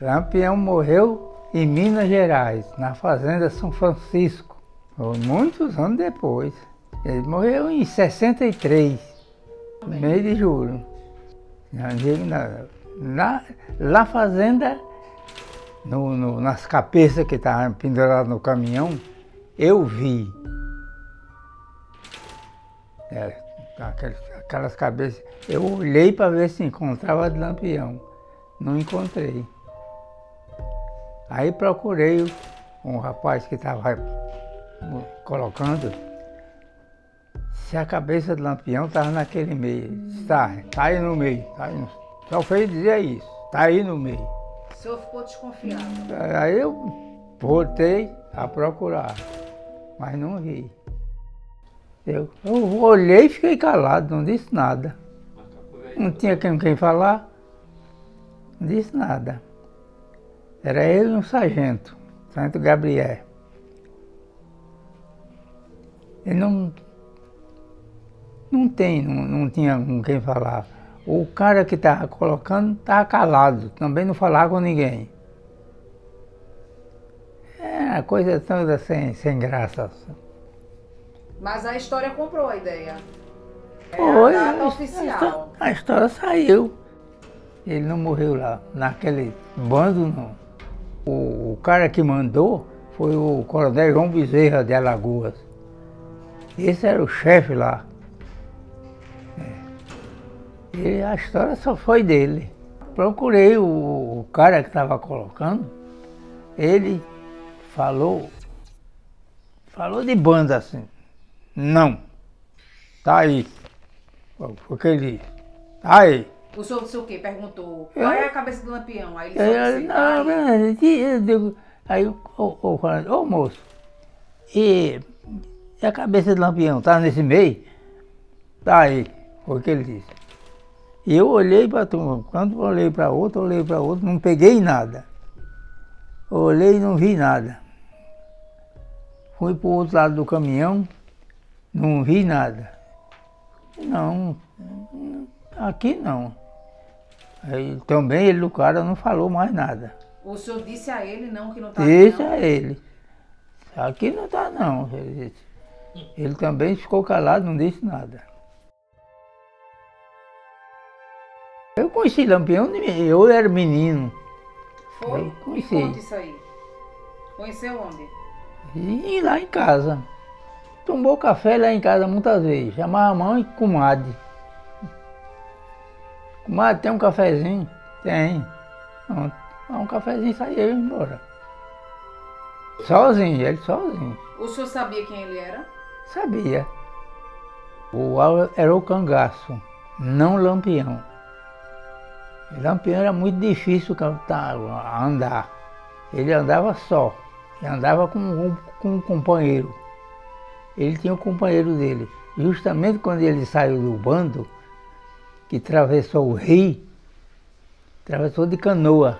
Lampião morreu em Minas Gerais, na fazenda São Francisco, muitos anos depois. Ele morreu em 63, no mês de julho. Na, na, na fazenda, no, no, nas cabeças que estavam penduradas no caminhão, eu vi. É, aquelas, aquelas cabeças. Eu olhei para ver se encontrava de lampião. Não encontrei. Aí procurei um rapaz que estava colocando se a cabeça do lampião estava naquele meio. Está, está aí no meio. Tá aí no... Só foi dizer isso, está aí no meio. O senhor ficou desconfiado? Aí eu voltei a procurar, mas não vi. Eu, eu olhei e fiquei calado, não disse nada. Não tinha com quem falar, não disse nada. Era ele e um sargento, sargento Gabriel. Ele não, não tem, não, não tinha com quem falar. O cara que estava colocando estava calado, também não falava com ninguém. É coisa toda sem, sem graça. Mas a história comprou a ideia. É Foi, a data oficial. A, a história saiu. Ele não morreu lá, naquele bando não. O, o cara que mandou foi o coronel João Bezerra de Alagoas. Esse era o chefe lá. É. E a história só foi dele. Procurei o, o cara que estava colocando, ele falou, falou de banda assim. Não. Tá aí. Foi o que ele disse. Tá aí. O senhor disse o quê? Perguntou. Qual é a cabeça do lampião? Aí ele disse, tá não, eu digo, aí o ô, ô, moço, e, a cabeça do lampião tá nesse meio? Tá aí. Foi o que ele disse. E eu olhei para tu, quando olhei para outro, olhei para outro, não peguei nada. Olhei e não vi nada. Fui para o outro lado do caminhão, não vi nada. Não, aqui não. Aí, também ele, o cara, não falou mais nada. O senhor disse a ele não que não está Disse a ele. Aqui não está não. Ele, ele também ficou calado, não disse nada. Eu conheci Lampião, eu era menino. Foi? Eu conheci. Me conta isso aí. Conheceu onde? E lá em casa. Tomou café lá em casa muitas vezes. Chamava a mãe comadre. Comadre, tem um cafezinho? Tem. Pronto. Um cafezinho saiu e embora. Sozinho, ele sozinho. O senhor sabia quem ele era? Sabia. O era o cangaço, não lampião. O lampião era muito difícil andar. Ele andava só. Ele andava com, com um companheiro ele tinha o um companheiro dele. Justamente quando ele saiu do bando, que atravessou o rio, atravessou de canoa.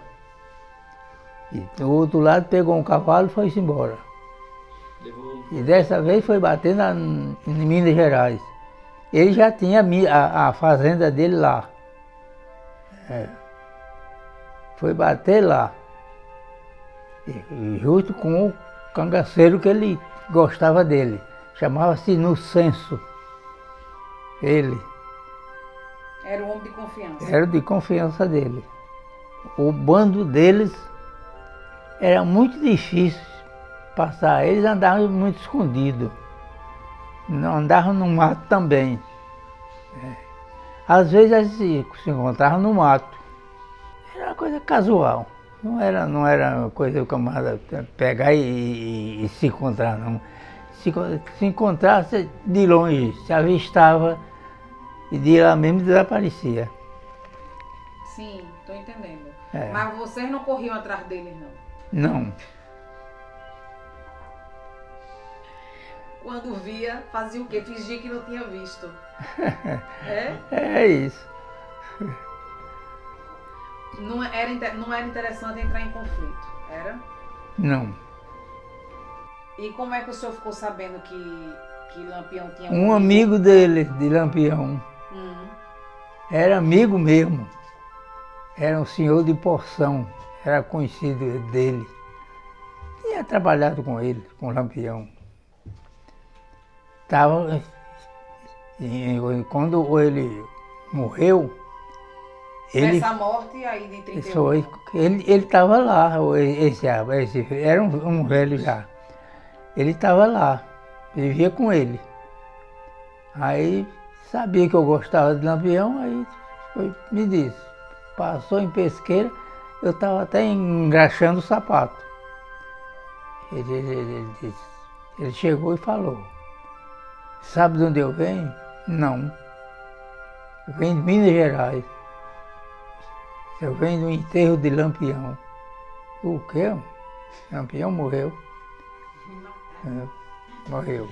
E do outro lado pegou um cavalo e foi embora. E dessa vez foi bater na, em Minas Gerais. Ele já tinha a, a fazenda dele lá. É. Foi bater lá. E, justo com o cangaceiro que ele gostava dele. Chamava-se Inocêncio. Ele. Era o homem de confiança. Era de confiança dele. O bando deles era muito difícil passar. Eles andavam muito escondidos. Andavam no mato também. É. Às vezes eles se, encontravam no mato. Era uma coisa casual. Não era, não era coisa que o camarada pegar e, e, e se encontrar, não se, se encontrasse de longe, se avistava e de lá mesmo desaparecia. Sim, estou entendendo. É. Mas vocês não corriam atrás deles, não? Não. Quando via, fazia o quê? Fingia que não tinha visto. é? É isso. Não era, não era interessante entrar em conflito, era? Não. E como é que o senhor ficou sabendo que, que Lampião tinha um amigo dele, de Lampião. Era amigo mesmo. Era um senhor de porção. era conhecido dele. Tinha trabalhado com ele, com o Lampião. Tava, quando ele morreu, ele, Essa morte aí de 31. foi, ele ele estava lá, esse, esse, era um, um velho já. Ele estava lá, vivia com ele. Aí sabia que eu gostava de Lampião, aí foi, me disse. Passou em pesqueira, eu estava até engraxando o sapato. Ele, ele, ele, disse, ele chegou e falou, sabe de onde eu venho? Não. Eu venho de Minas Gerais. Eu venho do enterro de Lampião. O quê? Lampião morreu. É, morreu.